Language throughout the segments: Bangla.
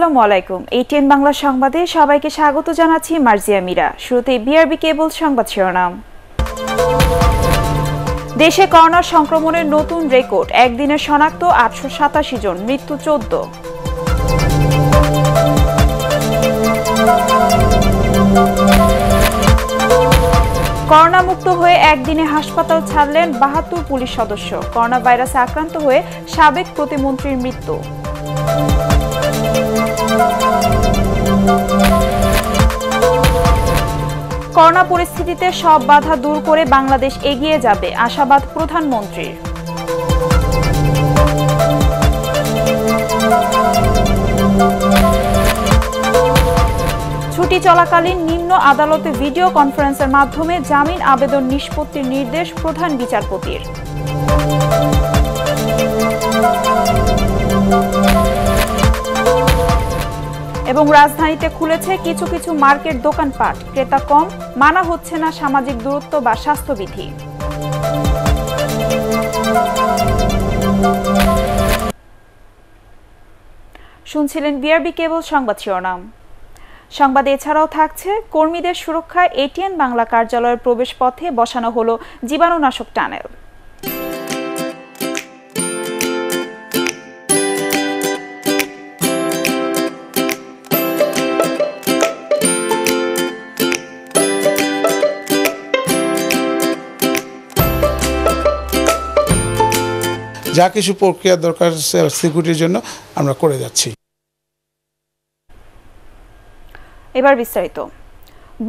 আসসালামু আলাইকুম। এটিএন বাংলা সংবাদে সবাইকে স্বাগত জানাচ্ছি মার্জিয়া মিরা। শুরুতে বিআরবি কেবল সংবাদ শিরোনাম। দেশে করোনা সংক্রমণের নতুন রেকর্ড। একদিনে শনাক্ত আটশো সাতাশি জন, মৃত্যু চোদ্দ। করোনা মুক্ত হয়ে একদিনে হাসপাতাল ছাড়লেন বাহাত্তর পুলিশ সদস্য। করোনা ভাইরাসে আক্রান্ত হয়ে সাবেক প্রতিমন্ত্রীর মৃত্যু। করোনা পরিস্থিতিতে সব বাধা দূর করে বাংলাদেশ এগিয়ে যাবে, আশাবাদ প্রধানমন্ত্রীর। ছুটি চলাকালীন নিম্ন আদালতে ভিডিও কনফারেন্সের মাধ্যমে জামিন, আবেদন, নিষ্পত্তির নির্দেশ প্রধান বিচারপতির। এবং রাজধানীতে খুলেছে কিছু কিছু মার্কেট দোকানপাট। ক্রেতা কম, মানা হচ্ছে না সামাজিক দূরত্ব বা স্বাস্থ্যবিধি। শুনছিলেন বিআরবি কেবল সংবাদ শিরোনাম। সংবাদ এছাড়াও থাকছে, কর্মীদের সুরক্ষায় এটিএন বাংলা কার্যালয়ের প্রবেশ পথে বসানো হলো জীবাণুনাশক টানেল। যা কিছু প্রক্রিয়া দরকার সিকিউরিটির জন্য আমরা করে যাচ্ছি। এবার বিস্তারিত।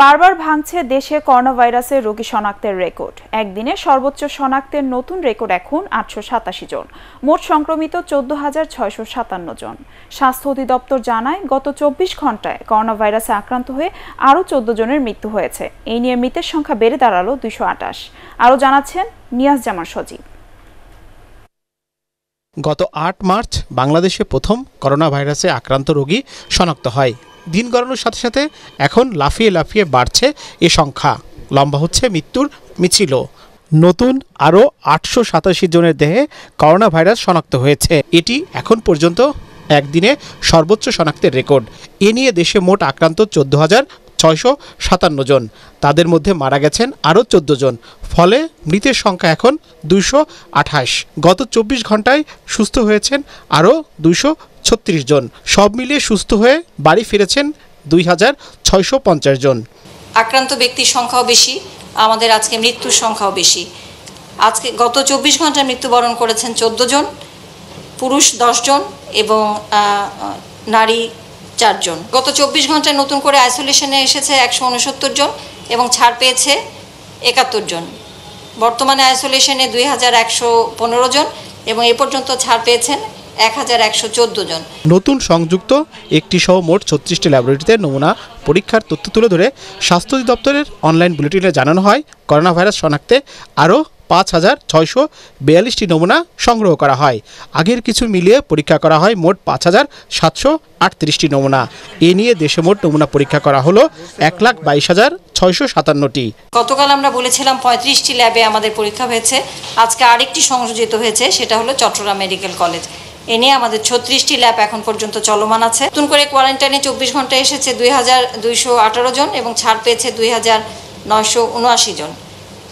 বারবার ভাঙছে দেশে করোনা ভাইরাসের রোগী শনাক্তের রেকর্ড। একদিনে সর্বোচ্চ শনাক্তের নতুন রেকর্ড এখন আটশো সাতাশি জন। মোট সংক্রমিত চোদ্দ হাজার ছয়শো সাতান্ন জন। স্বাস্থ্য অধিদপ্তর জানায়, গত চব্বিশ ঘন্টায় করোনা ভাইরাসে আক্রান্ত হয়ে আরও চোদ্দ জনের মৃত্যু হয়েছে। এই নিয়ে মৃতের সংখ্যা বেড়ে দাঁড়াল দুইশো আটাশ। আরও জানাচ্ছেন নিয়াজ জামান সজীব। গত আট মার্চ বাংলাদেশে প্রথম করোনা ভাইরাসে আক্রান্ত রোগী শনাক্ত হয়। দিন গড়ানোর সাথে সাথে এখন লাফিয়ে লাফিয়ে বাড়ছে এ সংখ্যা। লম্বা হচ্ছে মৃত্যুর মিছিল। নতুন আরও আটশো সাতাশি জনের দেহে করোনা ভাইরাস শনাক্ত হয়েছে। এটি এখন পর্যন্ত একদিনে সর্বোচ্চ শনাক্তের রেকর্ড। এ নিয়ে দেশে মোট আক্রান্ত চোদ্দ হাজার ছয়শো সাতান্ন জন। তাদের মধ্যে মারা গেছেন আরও চোদ্দ জন। ফলে মৃতের সংখ্যা এখন দুইশো আঠাশ। গত চব্বিশ ঘন্টায় সুস্থ হয়েছেন আরও দুইশো ছত্রিশ জন। সব মিলিয়ে সুস্থ হয়ে বাড়ি ফিরেছেন দুই হাজার ছয়শো পঞ্চাশ জন। আক্রান্ত ব্যক্তির সংখ্যাও বেশি, আমাদের আজকে মৃত্যুর সংখ্যাও বেশি। আজকে গত চব্বিশ ঘন্টায় মৃত্যুবরণ করেছেন চোদ্দ জন, পুরুষ জন এবং নারী চারজন গত চব্বিশ ঘন্টায় নতুন করে আইসোলেশনে এসেছে একশো উনসত্তর জন এবং ছাড় পেয়েছে একাত্তর জন। বর্তমানে আইসোলেশনে দুই হাজার একশো পনেরো জন এবং এ পর্যন্ত ছাড় পেয়েছেন এক হাজার একশো চোদ্দ জন। নতুন সংযুক্ত একটি সহ মোট ছত্রিশটি ল্যাবরেটরিতে নমুনা পরীক্ষার তথ্য তুলে ধরে স্বাস্থ্য অধিদপ্তরের অনলাইন বুলেটিনে জানানো হয় করোনা ভাইরাস শনাক্তে আরও পাঁচ হাজার ছয়শো বিয়াল্লিশটি নমুনা সংগ্রহ করা হয়। আগের কিছু মিলিয়ে পরীক্ষা করা হয় মোট পাঁচ হাজার সাতশো আটত্রিশটি নমুনা। এ নিয়ে দেশে মোট নমুনা পরীক্ষা করা হলো এক লাখ বাইশ হাজার ছয়শো সাতান্নটি। গতকাল আমরা বলেছিলাম পঁয়ত্রিশটি ল্যাবে আমাদের পরীক্ষা হয়েছে। আজকে আরেকটি সংযোজিত হয়েছে, সেটা হলো চট্টগ্রাম মেডিকেল কলেজ। এ নিয়ে আমাদের ছত্রিশটি ল্যাব এখন পর্যন্ত চলমান আছে। নতুন করে কোয়ারেন্টাইনে চব্বিশ ঘন্টায় এসেছে দুই হাজার দুইশো আঠারো জন এবং ছাড় পেয়েছে দুই হাজার নয়শো উনআশি জন।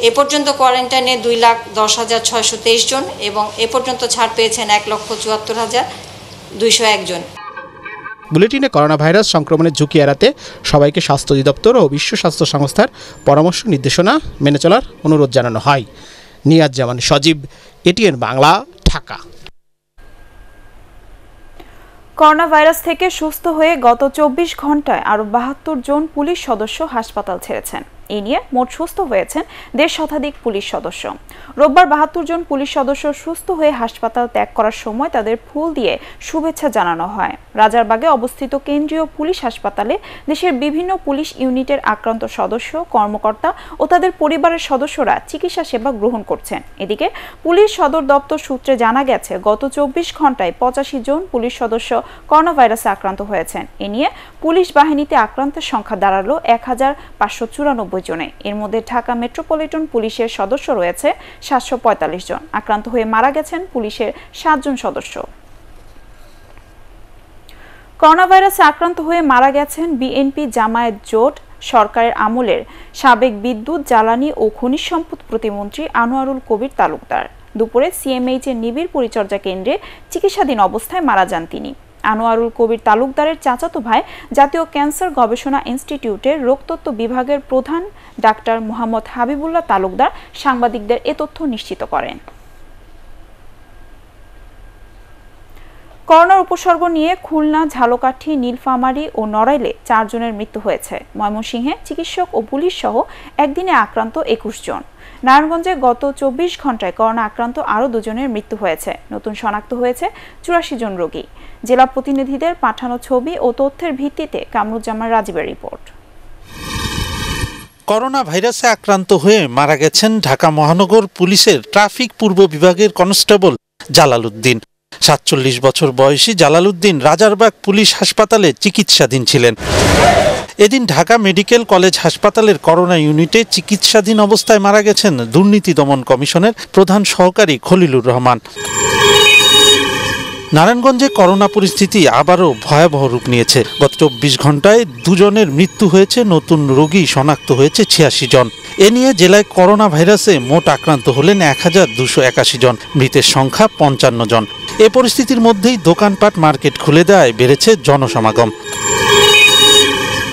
এ পর্যন্ত কোয়ারেন্টাইনে দুই লাখ দশ হাজার ছয়শো তেইশ জন এবং এ পর্যন্ত ছাড় পেয়েছেন এক লক্ষ চুয়াত্তর হাজার দুইশো একজন বুলেটিনে করোনা ভাইরাস সংক্রমণের ঝুঁকি এড়াতে সবাইকে স্বাস্থ্য অধিদপ্তর ও বিশ্ব স্বাস্থ্য সংস্থার পরামর্শ নির্দেশনা মেনে চলার অনুরোধ জানানো হয়। Niaz Zaman Sajib ATN Bangla Dhaka. Corona virus থেকে সুস্থ হয়ে গত চব্বিশ ঘন্টায় আরও বাহাত্তর জন পুলিশ সদস্য হাসপাতাল ছেড়েছেন। এ নিয়ে মোট সুস্থ হয়েছেন দেড় শতাধিক পুলিশ সদস্য। রোববার বাহাত্তর জন পুলিশ সদস্য সুস্থ হয়ে হাসপাতাল ত্যাগ করার সময় তাদের ফুল দিয়ে শুভেচ্ছা জানানো হয়। রাজারবাগে অবস্থিত কেন্দ্রীয় পুলিশ হাসপাতালে দেশের বিভিন্ন পুলিশ ইউনিটের আক্রান্ত সদস্য, কর্মকর্তা ও তাদের পরিবারের সদস্যরা চিকিৎসা সেবা গ্রহণ করছেন। এদিকে পুলিশ সদর দপ্তর সূত্রে জানা গেছে, গত চব্বিশ ঘন্টায় পঁচাশি জন পুলিশ সদস্য করোনা ভাইরাসে আক্রান্ত হয়েছেন। এ নিয়ে পুলিশ বাহিনীতে আক্রান্তের সংখ্যা দাঁড়াল এক হাজার পাঁচশো চুরানব্বই জনে এর মধ্যে ঢাকা মেট্রোপলিটন পুলিশের সদস্য রয়েছে সাতশো পঁয়তাল্লিশ জন। আক্রান্ত হয়ে মারা গেছেন পুলিশের সাতজন সদস্য। করোনা ভাইরাসে আক্রান্ত হয়ে মারা গেছেন বিএনপি জামায়াত জোট সরকারের আমলের সাবেক বিদ্যুৎ, জ্বালানি ও খনিজ সম্পদ প্রতিমন্ত্রী আনোয়ারুল কবির তালুকদার। দুপুরে সিএমএইচ এর নিবিড় পরিচর্যা কেন্দ্রে চিকিৎসাধীন অবস্থায় মারা যান তিনি। আনোয়ারুল কবির তালুকদারের চাচাতো ভাই জাতীয় ক্যান্সার গবেষণা ইনস্টিটিউটের রোগতত্ত্ব বিভাগের প্রধান ডাক্তার মোহাম্মদ হাবিবুল্লাহ তালুকদার সাংবাদিকদের এ তথ্য নিশ্চিত করেন। করোনার উপসর্গ নিয়ে খুলনা, ঝালকাঠি, নীলফামারী ও নড়াইলে চারজনের মৃত্যু হয়েছে। ময়মনসিংহে চিকিৎসক ও পুলিশ সহ একদিনে আক্রান্ত একুশ জন। নারায়ণগঞ্জে গত চব্বিশ ঘন্টায় করোনা আক্রান্ত আরও দুজনের মৃত্যু হয়েছে। নতুন শনাক্ত হয়েছে চুরাশি জন রোগী। জেলা প্রতিনিধিদের পাঠানো ছবি ও তথ্যের ভিত্তিতে কামরুজ্জামান রাজীবের রিপোর্ট। করোনা ভাইরাসে আক্রান্ত হয়ে মারা গেছেন ঢাকা মহানগর পুলিশের ট্রাফিক পূর্ব বিভাগের কনস্টেবল জালালউদ্দিন। সাতচল্লিশ বছর বয়সী জালালউদ্দিন রাজারবাগ পুলিশ হাসপাতালে চিকিৎসাধীন ছিলেন। এদিন ঢাকা মেডিকেল কলেজ হাসপাতালের করোনা ইউনিটে চিকিৎসাধীন অবস্থায় মারা গেছেন দুর্নীতি দমন কমিশনের প্রধান সহকারী খলিলুর রহমান। নারায়ণগঞ্জে করোনা পরিস্থিতি আবারও ভয়াবহ রূপ নিয়েছে। গত চব্বিশ ঘন্টায় দুজনের মৃত্যু হয়েছে, নতুন রোগী শনাক্ত হয়েছে ছিয়াশি জন। এ নিয়ে জেলায় করোনা ভাইরাসে মোট আক্রান্ত হলেন এক হাজার দুশো একাশি জন, মৃতের সংখ্যা পঞ্চান্ন জন। এ পরিস্থিতির মধ্যেই দোকানপাট মার্কেট খুলে দেয়, বেড়েছে জনসমাগম।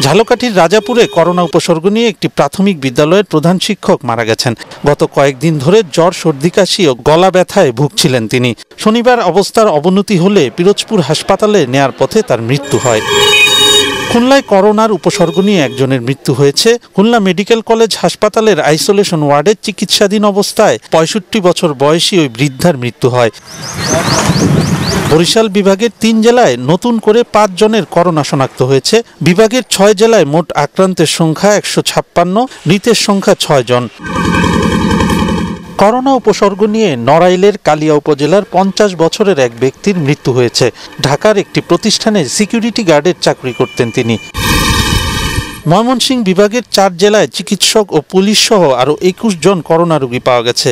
ঝালকাঠির রাজাপুরে করোনা উপসর্গ নিয়ে একটি প্রাথমিক বিদ্যালয়ের প্রধান শিক্ষক মারা গেছেন। গত কয়েকদিন ধরে জ্বর, সর্দি, কাশি ও গলা ব্যথায় ভুগছিলেন তিনি। শনিবার অবস্থার অবনতি হলে পিরোজপুর হাসপাতালে নেয়ার পথে তার মৃত্যু হয়। খুলনায় করোনার উপসর্গ নিয়ে একজনের মৃত্যু হয়েছে। খুলনা মেডিকেল কলেজ হাসপাতালের আইসোলেশন ওয়ার্ডে চিকিৎসাধীন অবস্থায় পঁয়ষট্টি বছর বয়সী ওই বৃদ্ধার মৃত্যু হয়। বরিশাল বিভাগের তিন জেলায় নতুন করে পাঁচ জনের করোনা শনাক্ত হয়েছে। বিভাগের ছয় জেলায় মোট আক্রান্তের সংখ্যা একশো ছাপ্পান্ন, মৃতের সংখ্যা ছয় জন। করোনা উপসর্গ নিয়ে নড়াইলের কালিয়া উপজেলার পঞ্চাশ বছরের এক ব্যক্তির মৃত্যু হয়েছে। ঢাকার একটি প্রতিষ্ঠানে সিকিউরিটি গার্ডের চাকরি করতেন তিনি। ময়মনসিংহ বিভাগের চার জেলায় চিকিৎসক ও পুলিশ সহ আরও একুশ জন করোনা রোগী পাওয়া গেছে।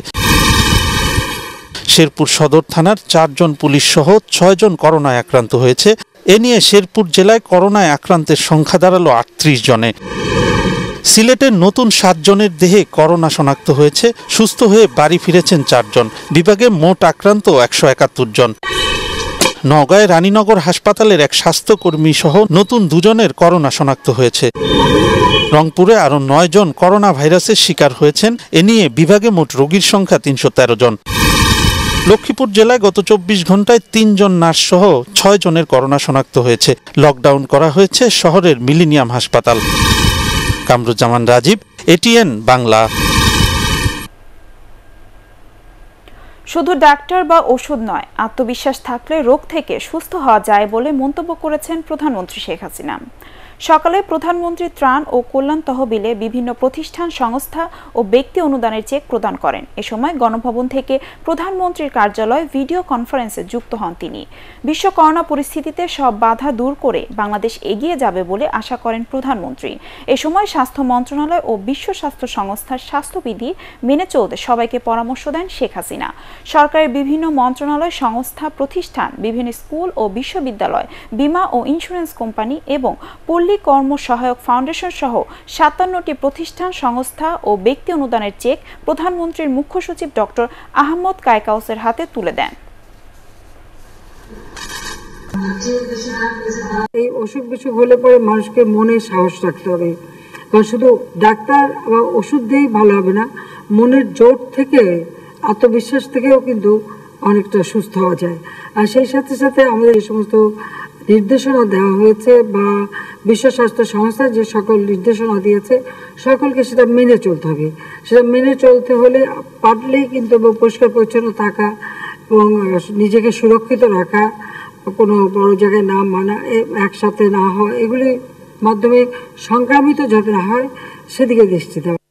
শেরপুর সদর থানার চারজন পুলিশ সহ ছয়জন করোনায় আক্রান্ত হয়েছে। এ নিয়ে শেরপুর জেলায় করোনায় আক্রান্তের সংখ্যা দাঁড়াল আটত্রিশ জনে। সিলেটের নতুন সাতজনের দেহে করোনা শনাক্ত হয়েছে, সুস্থ হয়ে বাড়ি ফিরেছেন চারজন। বিভাগে মোট আক্রান্ত একশো একাত্তর জন। নগাঁয় রানীনগর হাসপাতালের এক স্বাস্থ্যকর্মী সহ নতুন দুজনের করোনা শনাক্ত হয়েছে। রংপুরে আরও নয় জন করোনা ভাইরাসের শিকার হয়েছেন, এ নিয়ে বিভাগে মোট রোগীর সংখ্যা তিনশো তেরো জন। লক্ষ্মীপুর জেলায় গত চব্বিশ ঘন্টায় তিনজন নার্স সহ ছয় জনের করোনা শনাক্ত হয়েছে। লকডাউন করা হয়েছে শহরের মিলিনিয়াম হাসপাতাল। কামরুজ্জামান রাজীব এটিএন বাংলা। শুধু ডাক্তার বা ওষুধ নয়, আত্মবিশ্বাস থাকলে রোগ থেকে সুস্থ হওয়া যায় বলে মন্তব্য করেছেন প্রধানমন্ত্রী শেখ হাসিনা। সকালে প্রধানমন্ত্রী ত্রাণ ও কল্যাণ তহবিলে বিভিন্ন প্রতিষ্ঠান, সংস্থা ও ব্যক্তি অনুদানের চেক প্রদান করেন। এ সময় গণভবন থেকে প্রধানমন্ত্রীর কার্যালয় ভিডিও কনফারেন্সে যুক্ত হন তিনি। বিশ্ব করোনা পরিস্থিতিতে সব বাধা দূর করে বাংলাদেশ এগিয়ে যাবে বলে আশা করেন প্রধানমন্ত্রী। এ সময় স্বাস্থ্য মন্ত্রণালয় ও বিশ্ব স্বাস্থ্য সংস্থার স্বাস্থ্যবিধি মেনে চলতে সবাইকে পরামর্শ দেন শেখ হাসিনা। সরকারের বিভিন্ন মন্ত্রণালয়, সংস্থা, প্রতিষ্ঠান, বিভিন্ন স্কুল ও বিশ্ববিদ্যালয়, বিমা ও ইন্স্যুরেন্স কোম্পানি এবং পল্লী কর্ম সহায়ক ফাউন্ডেশন সহ সাতান্নটি প্রতিষ্ঠান, সংস্থা ও ব্যক্তি অনুদানের চেক প্রধানমন্ত্রীর মুখ্য সচিব ডক্টর আহমদ কায়কাউসের হাতে তুলে দেন। এই অসুখ বিসুখ হলে পরে মানুষকে মনে সাহস রাখতে হবে। কারণ শুধু ডাক্তার বা ওষুধ দিয়েই ভালো হবে না, মনের জোর থেকে, আত্মবিশ্বাস থেকেও কিন্তু অনেকটা সুস্থ হওয়া যায়। আর সেই সাথে সাথে আমাদের এই সমস্ত নির্দেশনা দেওয়া হয়েছে বা বিশ্ব স্বাস্থ্য সংস্থা যে সকল নির্দেশনা দিয়েছে, সকলকে সেটা মেনে চলতে হবে। সেটা মেনে চলতে হলে পারলেই কিন্তু পরিষ্কার পরিচ্ছন্ন থাকা এবং নিজেকে সুরক্ষিত রাখা, কোনো বড় জায়গায় না মানা একসাথে না হওয়া এগুলি মাধ্যমে সংক্রামিত যাতে না হয়, সেদিকে দৃষ্টি দেওয়া।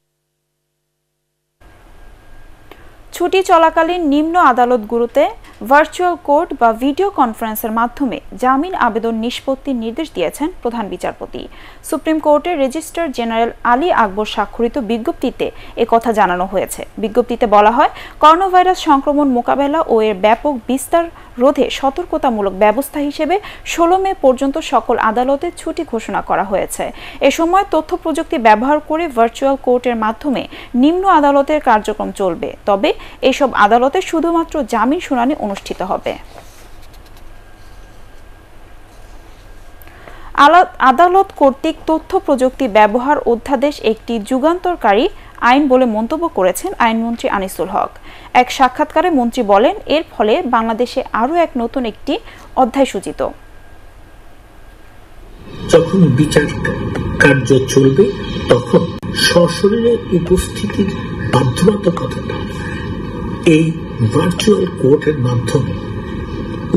ছুটি চলাকালীন নিম্ন আদালতগুলোতে ভার্চুয়াল কোর্ট বা ভিডিও কনফারেন্সের মাধ্যমে জামিন আবেদন নিষ্পত্তির নির্দেশ দিয়েছেন প্রধান বিচারপতি। সুপ্রিম কোর্টের রেজিস্ট্রার জেনারেল আলী আকবর স্বাক্ষরিত বিজ্ঞপ্তিতে কথা জানানো হয়েছে। বিজ্ঞপ্তিতে বলা হয়, করোনাভাইরাস সংক্রমণ মোকাবেলা ও এর ব্যাপক বিস্তার রোধে সতর্কতামূলক ব্যবস্থা হিসেবে ষোলো মে পর্যন্ত সকল আদালতে ছুটি ঘোষণা করা হয়েছে। এ সময় তথ্য প্রযুক্তি ব্যবহার করে ভার্চুয়াল কোর্টের মাধ্যমে নিম্ন আদালতের কার্যক্রম চলবে। তবে এসব আদালতে শুধুমাত্র জামিন শুনানি অনুষ্ঠিত হবে। আদালত কর্তৃক তথ্য প্রযুক্তি ব্যবহার অধ্যাদেশ একটি যুগান্তরকারী আইন বলে মন্তব্য করেছেন আইনমন্ত্রী আনিসুল হক। এক সাক্ষাৎকারে মন্ত্রী বলেন, এর ফলে বাংলাদেশে আরও এক নতুন একটি অধ্যায় সূচিত। যখন বিচার কার্য চলবে, তখন সশরীরে উপস্থিতির বাধ্যবাধকতাটা এই ভার্চুয়াল কোর্টের মাধ্যমে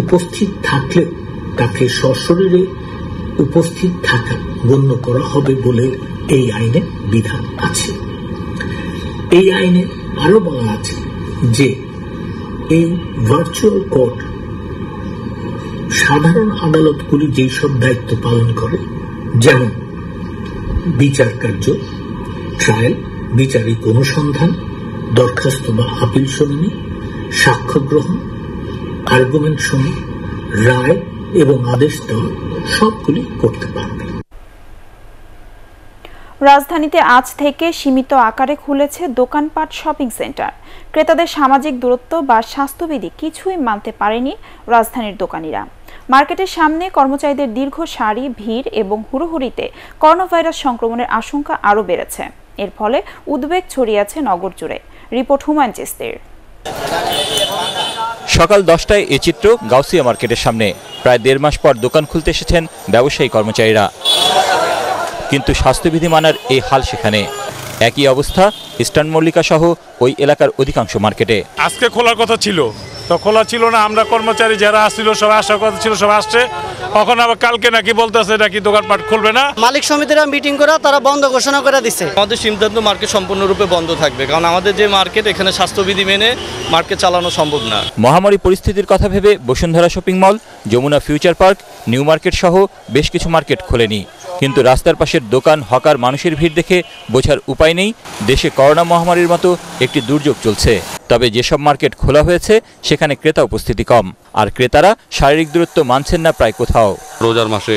উপস্থিত থাকলে তাকে সশরীরে উপস্থিত থাকা গণ্য করা হবে বলে এই আইনে বিধান আছে। এই আইনে আরও বলা আছে যে এই ভার্চুয়াল কোর্ট সাধারণ আদালতগুলি যেই সব দায়িত্ব পালন করে, যেমন বিচার কার্য ট্রায়াল বিচারিক অনুসন্ধান, দরখাস্ত বা আপিল শুনানি, সাক্ষ্য গ্রহণ আর্গুমেন্ট শুনে রায় এবং আদেশ দেওয়া সবগুলি করতে পারবে। রাজধানীতে আজ থেকে সীমিত আকারে খুলেছে দোকানপাট শপিং সেন্টার। ক্রেতাদের সামাজিক দূরত্ব বা স্বাস্থ্যবিধি কিছুই মানতে পারেনি রাজধানীর দোকানিরা। মার্কেটের সামনে কর্মচারীদের দীর্ঘ সারি, ভিড় এবং হুড়োহুড়িতে করোনাভাইরাস সংক্রমণের আশঙ্কা আরও বেড়েছে। এর ফলে উদ্বেগ ছড়িয়েছে নগর জুড়ে। রিপোর্ট হুমায়ুন চিস্তির। সকাল দশটায় এ চিত্র গাউসিয়া মার্কেটের সামনে। প্রায় দেড় মাস পর দোকান খুলতে এসেছেন ব্যবসায়ী কর্মচারীরা। কিন্তু স্বাস্থ্যবিধি মানার এই হাল সেখানে। একই অবস্থা ইস্টার্ন মল্লিকা সহ ওই এলাকার অধিকাংশ মার্কেটে। আজকে খোলার কথা ছিল। তো খোলা ছিল না আমরা কর্মচারী যারা আসছিল সবাই আসার কথা ছিল সবাই আসছে। এখন আবার কালকে নাকি বলতেছে নাকি দোকানপাট খুলবে না? মালিক সমিতিরা মিটিং করে তারা বন্ধ ঘোষণা করে দিচ্ছে আমাদের সিদ্ধান্ত মার্কেট সম্পূর্ণরূপে বন্ধ থাকবে কারণ আমাদের যে মার্কেট এখানে স্বাস্থ্যবিধি মেনে মার্কেট চালানো সম্ভব না। মহামারী পরিস্থিতির কথা ভেবে Bashundhara shopping mall Jamuna future park new market সহ বেশ কিছু মার্কেট খোলেনি। কিন্তু রাস্তার পাশের দোকান হকার মানুষের ভিড় দেখে বোঝার উপায় নেই। দেশে করোনা মহামারীর মতো একটি দুর্যোগ চলছে। তবে যেসব মার্কেট খোলা হয়েছে সেখানে ক্রেতা উপস্থিতি কম। আর ক্রেতারা শারীরিক দূরত্ব মানছেন না প্রায় কোথাও। রোজার মাসে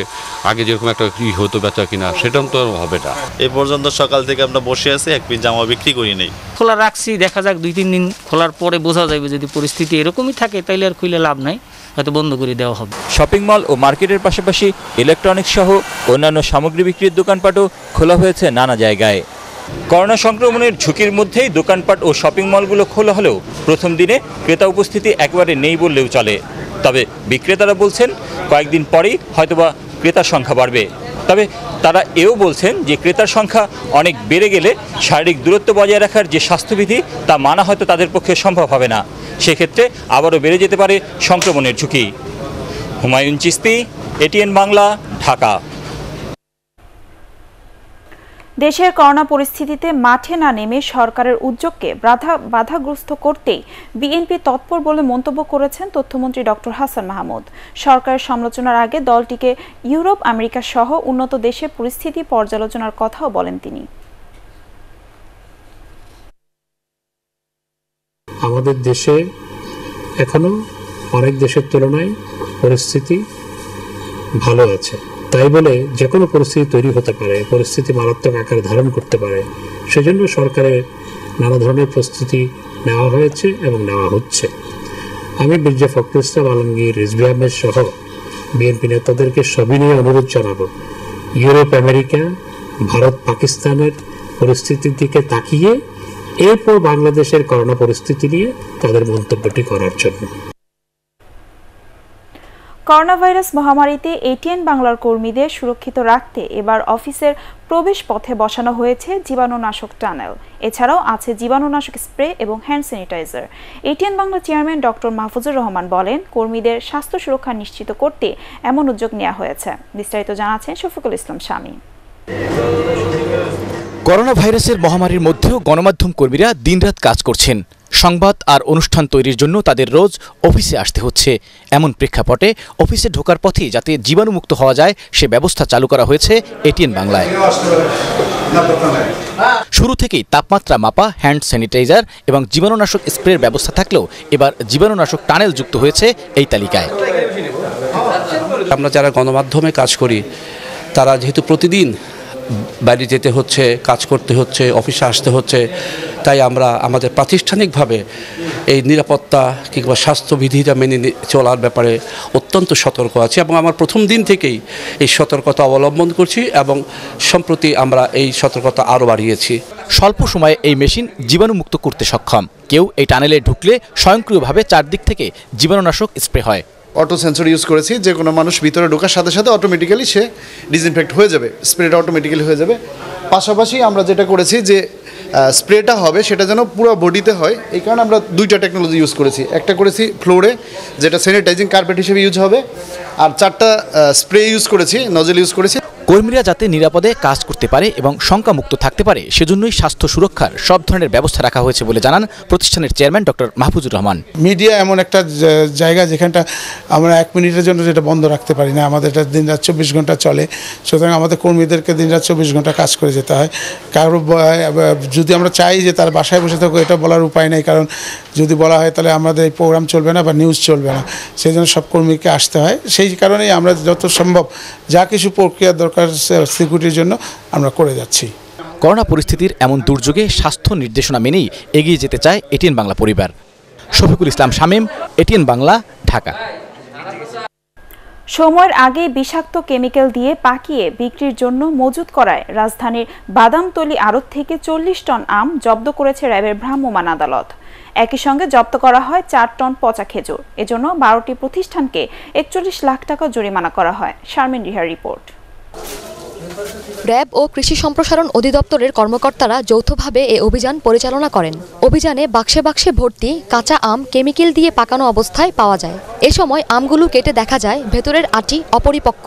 আগে যেরকম একটা কি হতো বেচা কিনা সেটাও তো আর হবে না। এ পর্যন্ত সকাল থেকে আমরা বসে আছি এক পিস জামা বিক্রি করি নেই। খোলা রাখছি দেখা যাক দুই তিন দিন খোলার পরে বোঝা যাবে যদি পরিস্থিতি এরকমই থাকে তাইলে আর খুলে লাভ নাই হয়তো বন্ধ করে দেওয়া হবে। শপিং মল ও মার্কেটের পাশাপাশি ইলেকট্রনিক্স সহ অন্যান্য সামগ্রী বিক্রির দোকানপাটও খোলা হয়েছে নানা জায়গায়। করোনা সংক্রমণের ঝুঁকির মধ্যেই দোকানপাট ও শপিং মলগুলো খোলা হলেও প্রথম দিনে ক্রেতা উপস্থিতি একেবারে নেই বললেও চলে। তবে বিক্রেতারা বলছেন, কয়েকদিন পরেই হয়তোবা ক্রেতার সংখ্যা বাড়বে। তবে তারা এও বলছেন যে ক্রেতার সংখ্যা অনেক বেড়ে গেলে শারীরিক দূরত্ব বজায় রাখার যে স্বাস্থ্যবিধি, তা মানা হয়তো তাদের পক্ষে সম্ভব হবে না। সেক্ষেত্রে আবারও বেড়ে যেতে পারে সংক্রমণের ঝুঁকি। হুমায়ুন চিস্তি, এটিএন বাংলা, ঢাকা। দেশের করোনা পরিস্থিতিতে মাঠে না নেমে সরকারের উদ্যোগকে বাধা, বাধাগ্রস্ত করতেই বিএনপি তৎপর বলে মন্তব্য করেছেন তথ্যমন্ত্রী ডক্টর হাসান মাহমুদ। সরকারের সমালোচনার আগে দলটিকে ইউরোপ, আমেরিকা সহ উন্নত দেশের পরিস্থিতি পর্যালোচনার কথাও বলেন তিনি। আমাদের দেশে এখনও অনেক দেশের তুলনায় পরিস্থিতি ভালো আছে। তাই বলে যে কোনো পরিস্থিতি তৈরি হতে পারে, পরিস্থিতি মারাত্মক আকার ধারণ করতে পারে। সেজন্য সরকারের নানা ধরনের প্রস্তুতি নেওয়া হয়েছে এবং নেওয়া হচ্ছে। আমি মির্জা ফখরুল ইসলাম আলমগীর রিজভি আহমেদ সহ বিএনপি নেতাদেরকে সবিনয়ে অনুরোধ জানাব। ইউরোপ, আমেরিকা, ভারত, পাকিস্তানের পরিস্থিতির দিকে তাকিয়ে, এরপর বাংলাদেশের করোনা পরিস্থিতি নিয়ে তাদের মন্তব্যটি করার জন্য। করোনা ভাইরাস মহামারীতে এটিএন বাংলার কর্মীদের সুরক্ষিত রাখতে এবার অফিসের প্রবেশ পথে বসানো হয়েছে জীবাণুনাশক টানেল। এছাড়াও আছে জীবাণুনাশক স্প্রে এবং hand sanitizer. ATN Bangla chairman doctor Mahfuzur Rahman বলেন, কর্মীদের স্বাস্থ্য সুরক্ষা নিশ্চিত করতে এমন উদ্যোগ নেওয়া হয়েছে। বিস্তারিত জানাচ্ছেন শফিকুল ইসলাম স্বামী। করোনা ভাইরাসের মহামারীর মধ্যেও গণমাধ্যম কর্মীরা দিনরাত কাজ করছেন। সংবাদ আর অনুষ্ঠান তৈরির জন্য তাদের রোজ অফিসে আসতে হচ্ছে। এমন প্রেক্ষাপটে অফিসে ঢোকার পথে যাতে জীবাণুমুক্ত হওয়া যায়, সে ব্যবস্থা চালু করা হয়েছে এটিএন বাংলায়। শুরু থেকেই তাপমাত্রা মাপা, হ্যান্ড স্যানিটাইজার এবং জীবাণুনাশক স্প্রের ব্যবস্থা থাকলেও এবার জীবাণুনাশক টানেল যুক্ত হয়েছে এই তালিকায়। আমরা যারা গণমাধ্যমে কাজ করি, তারা যেহেতু প্রতিদিন বাইরে যেতে হচ্ছে, কাজ করতে হচ্ছে, অফিসে আসতে হচ্ছে। তাই আমরা আমাদের প্রাতিষ্ঠানিকভাবে এই নিরাপত্তা কিংবা স্বাস্থ্যবিধিটা মেনে চলার ব্যাপারে অত্যন্ত সতর্ক আছি এবং আমার প্রথম দিন থেকেই এই সতর্কতা অবলম্বন করছি এবং সম্প্রতি আমরা এই সতর্কতা আরও বাড়িয়েছি। স্বল্প সময়ে এই মেশিন জীবাণুমুক্ত করতে সক্ষম। কেউ এই টানেলে ঢুকলে স্বয়ংক্রিয়ভাবে চারদিক থেকে জীবাণুনাশক স্প্রে হয়। অটো সেন্সর ইউজ করেছি, যে কোনো মানুষ ভিতরে ঢোকার সাথে সাথে অটোমেটিক্যালি সে ডিসইনফেক্ট হয়ে যাবে স্প্রেটা অটোমেটিক্যালি হয়ে যাবে। পাশাপাশি আমরা যেটা করেছি যে স্প্রেটা হবে, সেটা যেন পুরো বডিতে হয়, এই কারণে আমরা দুইটা টেকনোলজি ইউজ করেছি। একটা করেছি ফ্লোরে, যেটা স্যানিটাইজিং কার্পেট হিসেবে ইউজ হবে, আর চারটা স্প্রে ইউজ করেছি নজেল ইউজ করেছি। কর্মীরা যাতে নিরাপদে কাজ করতে পারে এবং শঙ্কামুক্ত থাকতে পারে, সেজন্যই স্বাস্থ্য সুরক্ষার সব ধরনের ব্যবস্থা রাখা হয়েছে বলে জানান প্রতিষ্ঠানের chairman doctor Mahfuzur Rahman. Media এমন একটা জায়গা যেখানটা আমরা এক মিনিটের জন্য যেটা বন্ধ রাখতে পারি না, আমাদের এটা দিন রাত চব্বিশ ঘণ্টা চলে। সুতরাং আমাদের কর্মীদেরকে দিন রাত চব্বিশ ঘণ্টা কাজ করে যেতে হয়। কারও যদি আমরা চাই যে তার বাসায় বসে থাকো এটা বলার উপায় নেই। কারণ যদি বলা হয় তাহলে আমাদের এই প্রোগ্রাম চলবে না বা নিউজ চলবে না। সেই জন্য সব কর্মীকে আসতে হয়। সেই কারণেই আমরা যত সম্ভব যা কিছু প্রক্রিয়া দরকার সিকিউরিটির জন্য আমরা করে যাচ্ছি। করোনা পরিস্থিতির এমন দুর্যোগে স্বাস্থ্য নির্দেশনা মেনেই এগিয়ে যেতে চায় এটিএন বাংলা পরিবার। শফিকুল ইসলাম শামীম এটিএন বাংলা ঢাকা। সময়ের আগে বিষাক্ত কেমিক্যাল দিয়ে পাকিয়ে বিক্রির জন্য মজুত করায় রাজধানীর বাদামতলি আড়ত থেকে চল্লিশ টন আম জব্দ করেছে র্যাবের ভ্রাম্যমাণ আদালত। একই সঙ্গে জব্দ করা হয় চার টন পচা খেজুর। এজন্য বারোটি প্রতিষ্ঠানকে একচল্লিশ লাখ টাকা জরিমানা করা হয়। শারমিন রিহার রিপোর্ট। র্যাব ও কৃষি সম্প্রসারণ অধিদপ্তরের কর্মকর্তারা যৌথভাবে এ অভিযান পরিচালনা করেন। অভিযানে বাক্সে বাক্সে ভর্তি কাঁচা আম কেমিক্যাল দিয়ে পাকানো অবস্থায় পাওয়া যায়। এ সময় আমগুলো কেটে দেখা যায় ভেতরের আটি অপরিপক্ক।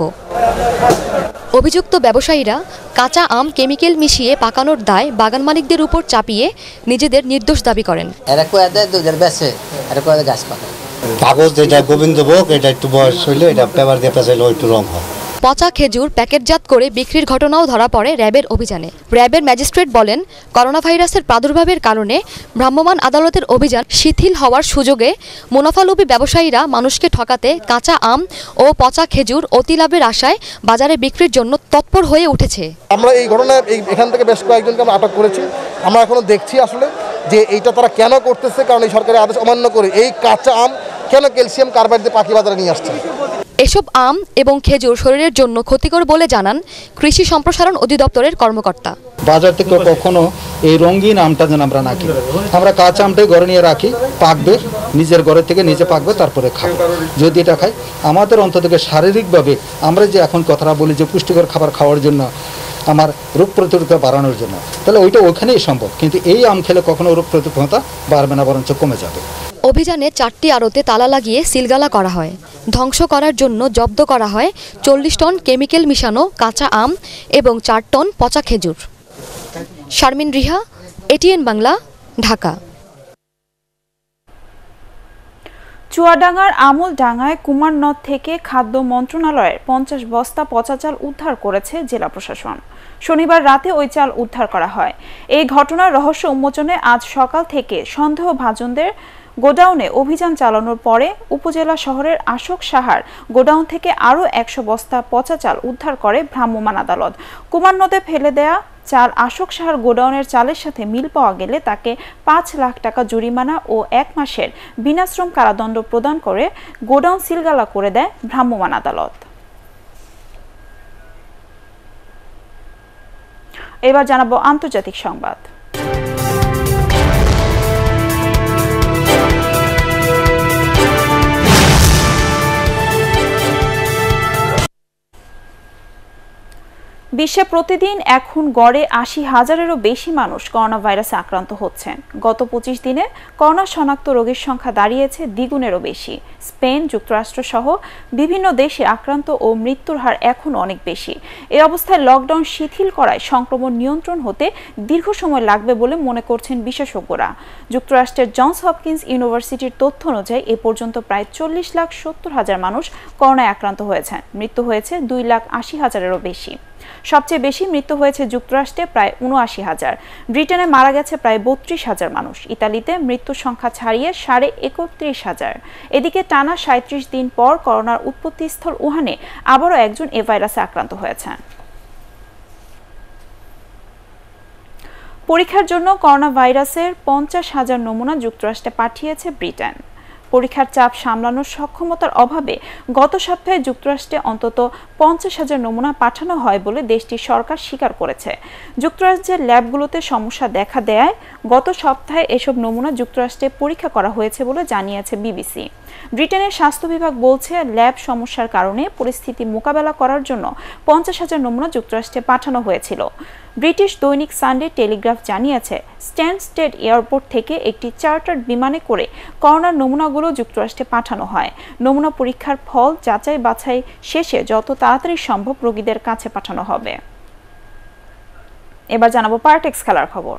অভিযুক্ত ব্যবসায়ীরা কাঁচা আম কেমিক্যাল মিশিয়ে পাকানোর দায় বাগান মালিকদের উপর চাপিয়ে নিজেদের নির্দোষ দাবি করেন। কাগজ যেটা গোবিন্দভোগ এটা একটু বয়স হইলে এটা পেপার দিয়ে পেঁচাইলে একটু রং হয়। পচা খেজুর প্যাকেটজাত করে বিক্রির ঘটনাও ধরা পড়ে র্যাবের অভিযানে। র্যাবের ম্যাজিস্ট্রেট বলেন করোনা ভাইরাসের প্রাদুর্ভাবের কারণে ভ্রাম্যমাণ আদালতের অভিযান শিথিল হওয়ার সুযোগে মুনাফালোভী ব্যবসায়ীরা মানুষকে ঠকাতে কাঁচা আম ও পচা খেজুর অতি লাভের আশায় বাজারে বিক্রির জন্য তৎপর হয়ে উঠেছে। আমরা এই ঘটনায় এখান থেকে বেশ কয়েকজনকে আমরা আটক করেছি। আমরা এখনও দেখছি আসলে যে এইটা তারা কেন করতেছে, কারণ এই সরকারের আদেশ অমান্য করে এই কাঁচা আম কেন ক্যালসিয়াম কার্বাইড দিয়ে পাখি বাজারে নিয়ে আসছে। এসব আম এবং খেজুর শরীরের জন্য ক্ষতিকর বলে জানান কৃষি সম্প্রসারণ অধিদপ্তরের কর্মকর্তা। বাজার থেকে কখনো এই রঙিন আমটা যেন আমরা না কিনি। আমরা কাঁচা আমটাই ঘরে নিয়ে রাখি, পাকবে, নিজের ঘরে থেকে নিজে পাকবে, তারপরে খাব। যদি এটা খাই, আমাদের অন্তত থেকে শারীরিকভাবে আমরা যে এখন কথাটা বলি যে পুষ্টিকর খাবার খাওয়ার জন্য আমার রোগ প্রতিরোধতা বাড়ানোর জন্য। তাহলে ওইটা ওখানেই সম্ভব, কিন্তু এই আম খেলে কখনো রোগ প্রতিরোধতা বাড়বে না, বরঞ্চ কমে যাবে। অভিযানে চারটি আড়তে তালা লাগিয়ে সিলগালা করা হয়। ধ্বংস করার জন্য জব্দ করা হয় চল্লিশ টন কেমিক্যাল মিশানো কাঁচা আম এবং চার টন পচা খেজুর। শারমিন রিহা, এটিএন বাংলা, ঢাকা। চুয়াডাঙ্গার আমুল ডাঙ্গায় কুমারনদ থেকে খাদ্য মন্ত্রণালয়ের পঞ্চাশ বস্তা পচা চাল উদ্ধার করেছে জেলা প্রশাসন। শনিবার রাতে ওই চাল উদ্ধার করা হয়। এই ঘটনার রহস্য উন্মোচনে আজ সকাল থেকে সন্দেহভাজনদের গোডাউনে অভিযান চালানোর পরে উপজেলা শহরের আশোক সাহার গোডাউন থেকে আরও একশো বস্তা পচা চাল উদ্ধার করে ভ্রাম্যমাণ আদালত। কুমার নদে ফেলে দেয়া চাল আশোক সাহার গোডাউনের চালের সাথে মিল পাওয়া গেলে তাকে পাঁচ লাখ টাকা জরিমানা ও এক মাসের বিনাশ্রম কারাদণ্ড প্রদান করে গোডাউন সিলগালা করে দেয় ভ্রাম্যমাণ আদালত। এবার জানাব আন্তর্জাতিক সংবাদ। বিশ্বে প্রতিদিন এখন গড়ে আশি হাজারেরও বেশি মানুষ করোনা ভাইরাসে আক্রান্ত হচ্ছেন গত পঁচিশ দিনে করোনা শনাক্ত রোগীর সংখ্যা দাঁড়িয়েছে দ্বিগুণেরও বেশি। স্পেন যুক্তরাষ্ট্র সহ বিভিন্ন দেশে আক্রান্ত ও মৃত্যুর হার এখন অনেক বেশি। এ অবস্থায় লকডাউন শিথিল করায় সংক্রমণ নিয়ন্ত্রণ হতে দীর্ঘ সময় লাগবে বলে মনে করছেন বিশেষজ্ঞরা। যুক্তরাষ্ট্রের জনস হপকিন্স ইউনিভার্সিটির তথ্য অনুযায়ী এ পর্যন্ত প্রায় চল্লিশ লাখ সত্তর হাজার মানুষ করোনায় আক্রান্ত হয়েছেন মৃত্যু হয়েছে দুই লাখ আশি হাজারেরও বেশি। সবচেয়ে বেশি মৃত্যু হয়েছে যুক্তরাষ্ট্রে, প্রায় উনআশি হাজার। ব্রিটেনে মারা গেছে প্রায় বত্রিশ হাজার মানুষ। ইতালিতে মৃত্যুর সংখ্যা ছাড়িয়ে সাড়ে একত্রিশ হাজার। এদিকে টানা সাঁত্রিশ দিন পর করোনার উৎপত্তিস্থল উহানে আবারও একজন এ ভাইরাসে আক্রান্ত হয়েছেন পরীক্ষার জন্য করোনা ভাইরাসের পঞ্চাশ হাজার নমুনা যুক্তরাষ্ট্রে পাঠিয়েছে ব্রিটেন। পরীক্ষার চাপ সামলানোর সক্ষমতার অভাবে গত সপ্তাহে যুক্তরাষ্ট্রে অন্তত পঞ্চাশ হাজার নমুনা পাঠানো হয় বলে দেশটির সরকার স্বীকার করেছে। যুক্তরাজ্যের ল্যাবগুলোতে সমস্যা দেখা দেয় গত সপ্তাহে এসব নমুনা যুক্তরাষ্ট্রে পরীক্ষা করা হয়েছে বলে জানিয়েছে বিবিসি। ব্রিটেনের স্বাস্থ্য বিভাগ বলছে, ল্যাব সমস্যার কারণে পরিস্থিতি মোকাবেলা করার জন্য পঞ্চাশ হাজার নমুনা যুক্তরাষ্ট্রে পাঠানো হয়েছিল। ব্রিটিশ দৈনিক সানডে টেলিগ্রাফ জানিয়েছে স্ট্যান্ড স্টেট এয়ারপোর্ট থেকে একটি চার্টার্ড বিমানে করে করোনার নমুনাগুলো যুক্তরাষ্ট্রে পাঠানো হয়। নমুনা পরীক্ষার ফল যাচাই বাছাই শেষে যত তাড়াতাড়ি সম্ভব রোগীদের কাছে পাঠানো হবে। এবার জানাব পার্টেক্স খেলার খবর।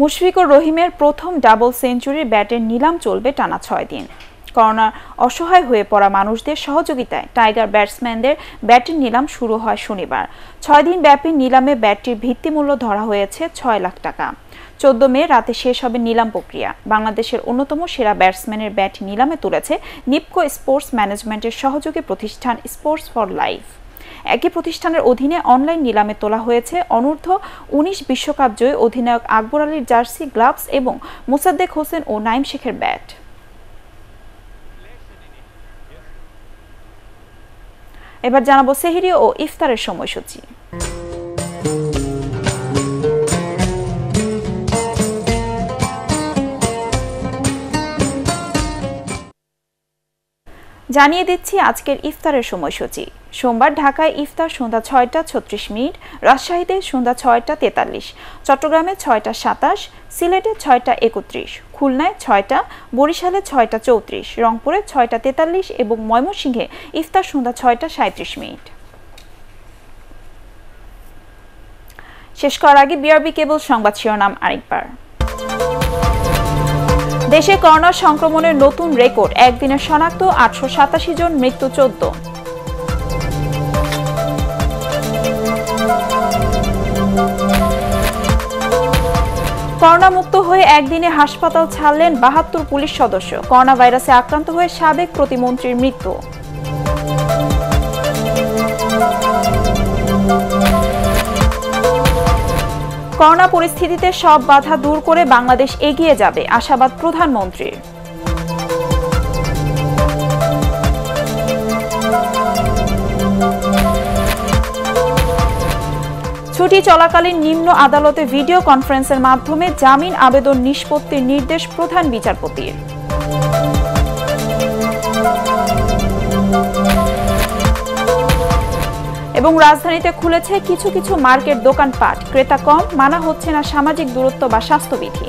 মুশফিকুর রহিমের প্রথম ডাবল সেঞ্চুরির ব্যাটের নিলাম চলবে টানা ছয় দিন। করোনার অসহায় হয়ে পড়া মানুষদের সহযোগিতায় টাইগার ব্যাটসম্যানদের ব্যাটের নিলাম শুরু হয় শনিবার। ছয় দিন ব্যাপী নিলামে ব্যাটটির ভিত্তিমূল্য ধরা হয়েছে ছয় লাখ টাকা। চোদ্দ মে রাতে শেষ হবে নিলাম প্রক্রিয়া। বাংলাদেশের অন্যতম সেরা ব্যাটসম্যানের ব্যাট নিলামে তুলেছে নিপকো স্পোর্টস ম্যানেজমেন্টের সহযোগী প্রতিষ্ঠান স্পোর্টস ফর লাইফ। একই প্রতিষ্ঠানের অধীনে অনলাইন নিলামে তোলা হয়েছে অনূর্ধ্ব উনিশ বিশ্বকাপ জয়ী অধিনায়ক আকবর আলীর জার্সি, গ্লাভস এবং মোসাদ্দেক হোসেন ও নাইম শেখের ব্যাট। এবার জানাব সেহিরি ও ইফতারের সময়সূচি। জানিয়ে দিচ্ছি আজকের ইফতারের সময়সূচি। সোমবার ঢাকায় ইফতার সন্ধ্যা ছয়টা ছত্রিশ মিনিট, রাজশাহীতে সন্ধ্যা ছয়টা তেতাল্লিশ, চট্টগ্রামে ছয়টা সাতাশ, সিলেটে ছয়টা একত্রিশ, খুলনায় ছয়টা, বরিশালে ছয়টা চৌত্রিশ, রংপুরে ছয়টা তেতাল্লিশ এবং ময়মনসিংহে ইফতার সন্ধ্যা ছয়টা সাঁত্রিশ মিনিট। শেষ করার আগে বিআরবি কেবল সংবাদ শিরোনাম আরেকবার। দেশে করোনা সংক্রমণের নতুন রেকর্ড একদিনে শনাক্ত আটশো সাতাশি জন, মৃত্যু চোদ্দ। করোনা মুক্ত হয়ে একদিনে হাসপাতাল ছাড়লেন বাহাত্তর পুলিশ সদস্য। করোনা ভাইরাসে আক্রান্ত হয়ে সাবেক প্রতিমন্ত্রীর মৃত্যু। করোনা পরিস্থিতিতে সব বাধা দূর করে বাংলাদেশ এগিয়ে যাবে, আশাবাদ প্রধানমন্ত্রীর। ছুটি চলাকালীন নিম্ন আদালতে ভিডিও কনফারেন্সের মাধ্যমে জামিন আবেদন নিষ্পত্তির নির্দেশ প্রধান বিচারপতির। এবং রাজধানীতে খুলেছে কিছু কিছু মার্কেট দোকানপাট। ক্রেতা কম, মানা হচ্ছে না সামাজিক দূরত্ব বা স্বাস্থ্যবিধি।